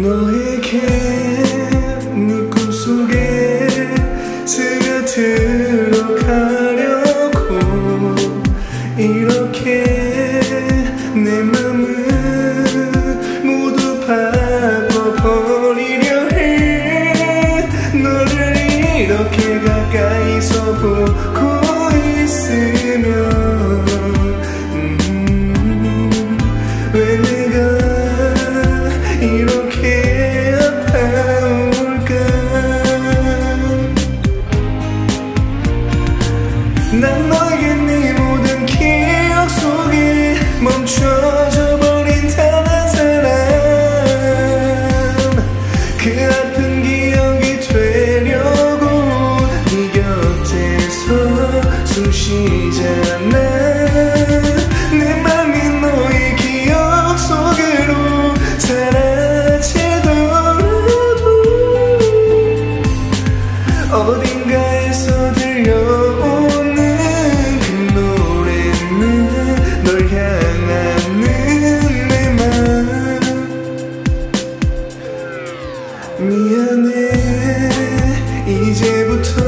너에게 네 꿈속에 스며들어 가려고 이렇게 내 맘을 모두 바꿔버리려 해. 너를 이렇게 가까이서 보고 있으면 미안해. 이제부터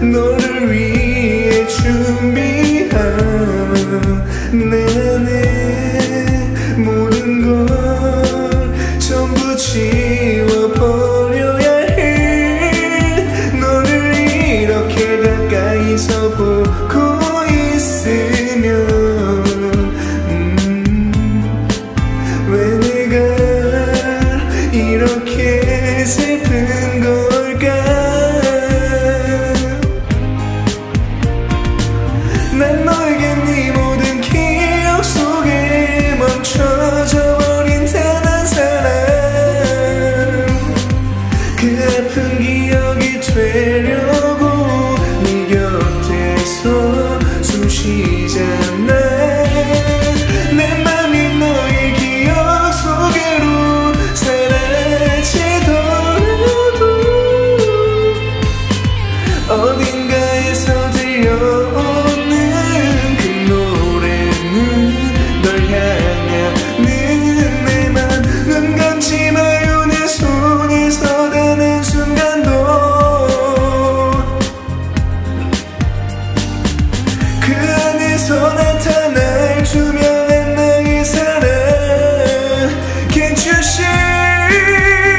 너를 위해 준비 see 어디서 나타날 투명한 너의 사랑 Can't you see